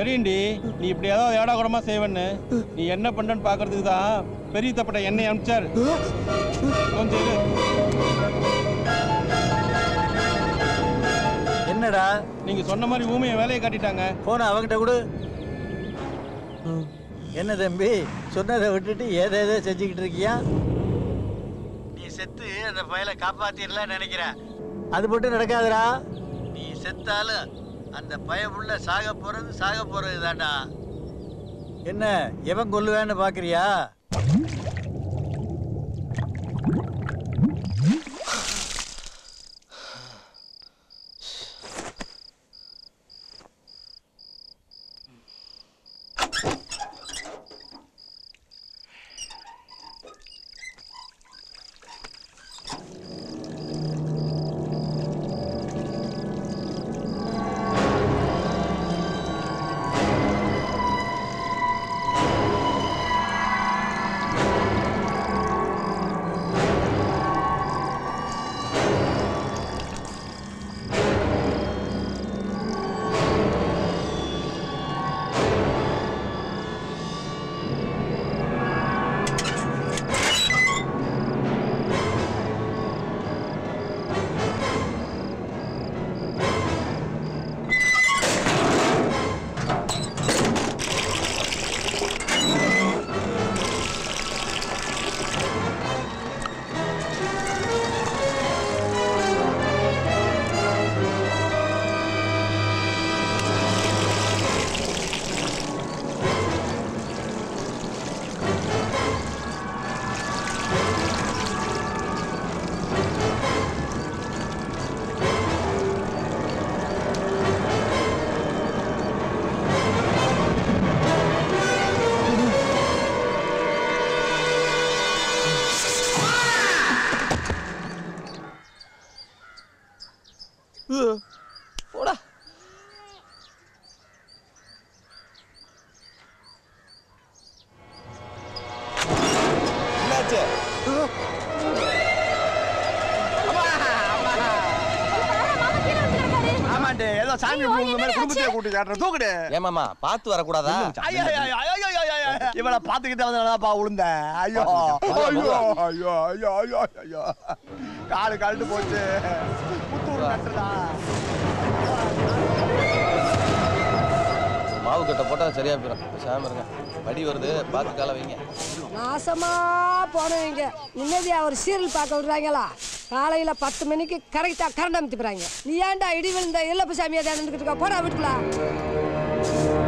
தெரியும்டி நீ இப்படி ஏதாவது ஏடா கூடமா செய்வன்னு. நீ என்ன பண்றன்னு பாக்குறதுக்கு தான் பெரிய தப்பட்ட என்னை அனுப்பிச்சாரு. கொஞ்சம். என்னடா? நீங்க சொன்ன மாதிரி ஊமையை வேலையை காட்டிட்டாங்க. போன அவங்கிட்ட கொடு. என்ன தம்பி சொன்னதை விட்டுட்டு ஏதேதோ செஞ்சுக்கிட்டு இருக்கியா? நீ செத்து அந்த பயலை காப்பாத்திரலாம் நினைக்கிற அது மட்டும் நடக்காதுடா. நீ செத்தாலும் அந்த பயமுள்ள சாக போறது சாக போறது தாண்டா என்ன எவன் கொல்லுவேன்னு பாக்குறியா போடா. ஏதோ சாமி குடும்பத்தையே கூட்டி காட்டுற தூக்குடு. ஏமாமா பார்த்து வரக்கூடாதா? ஐயோ ஐயோ ஐயோ ஐயோ ஐயோ இவளை பார்த்துக்கிட்டே வந்தா விழுந்தேன் ஐயோ ஐயோ ஐயோ ஐயோ ஐயோ ஐயோ. காலு கழட்டு போச்சு. மாவு கட்ட போட்டா சரியா போயிடும் பேசாம இருங்க. படி வருது. பார்த்து கால வைங்க. நாசமா போனவங்க நிம்மதியா ஒரு சீரியல் பார்க்க விடுறாங்களா காலையில பத்து மணிக்கு கரெக்டா கரண்ட் அமைத்து போறாங்க நீ ஏன்டா இடி விழுந்த? இல்லப்ப சாமியா இருந்துகிட்டு இருக்க. போடா வீட்டுக்குள்ள.